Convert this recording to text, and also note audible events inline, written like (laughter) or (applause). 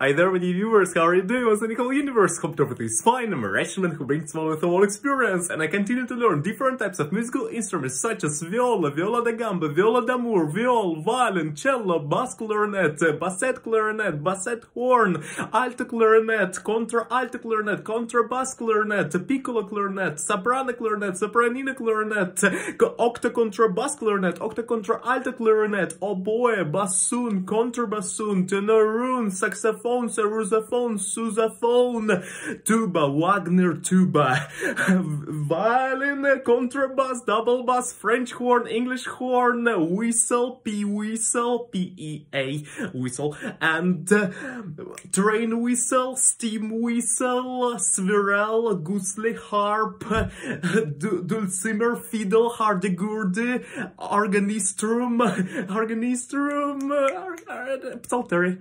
Hi there, many viewers, how are you doing? What's the Nicole Universe? Hope everything is fine. I'm a Russian who brings one with the whole experience, and I continue to learn different types of musical instruments such as viola, viola da gamba, viola d'amore, viol, violin, cello, bass clarinet, eh, basset clarinet, basset horn, alto clarinet, contra-alto clarinet, contrabass clarinet, piccolo clarinet, soprano clarinet, sopranino clarinet, octa contrabass clarinet, octa contra-alto clarinet, oboe, bassoon, contrabassoon, tenoroon, saxophone, saxophone, sousaphone, tuba, Wagner tuba, (laughs) violin, contrabass, double bass, French horn, English horn, whistle, P whistle, P-E-A, whistle, and uh, train whistle, steam whistle, swirl, gusli, harp, (laughs) dulcimer, fiddle, hurdy-gurdy, organistrum, organistrum, (laughs) psaltery.